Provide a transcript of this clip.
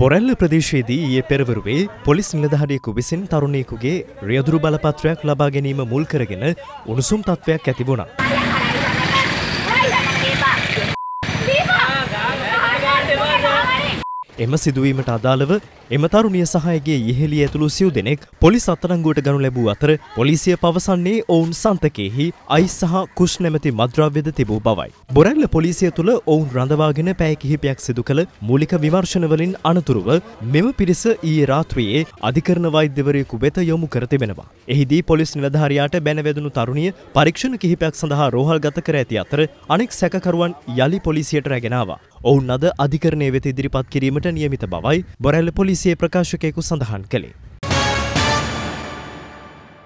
බොරැල්ල ප්‍රදේශයේදී ඒ පෙරවරුවේ police නිලධාරියෙකු විසින් තරුණයෙකුගේ රියදුරු බලපත්‍රයක් ලබා ගැනීම මුල් කරගෙන උණුසුම් තත්ත්වයක් ඇතිබුණා. එම සිදුවීමට අදාළව එම තරුණිය සහයගේ ඉහෙළි ඇතුළු සිව් දෙනෙක් පොලිස් අත්අඩංගුවට ගනු ලැබූ අතර පොලිසිය පවසන්නේ ඔවුන් සන්තකයෙහි අයිස් සහ කුෂ් නැමැති මද්‍රව්‍යද තිබූ බවයි. බොරැල්ල පොලිසිය තුළ ඔවුන් රඳවාගෙන පැය කිහිපයක් සිදු කළ මූලික විමර්ශනවලින් අනතුරුව මෙම පිරිස ඊයේ රාත්‍රියේ අධිකරණ වෛද්‍යවරයෙකු වෙත යොමු කර තිබෙනවා. එහිදී පොලිස් නිලධාරියාට බැනවැදුණු තරුණිය පරීක්ෂණ කිහිපයක් සඳහා රෝහල් ගත කර ඇති අතර අනෙක් සැකකරුවන් යළි පොලිසියට රැගෙනවා. ඔවුන් අද අධිකරණය වෙත ඉදිරිපත් කිරීමට නියමිත බවයි බොරැල්ල පොලිසියේ ප්‍රකාශකයෙකු සඳහන් කළේ.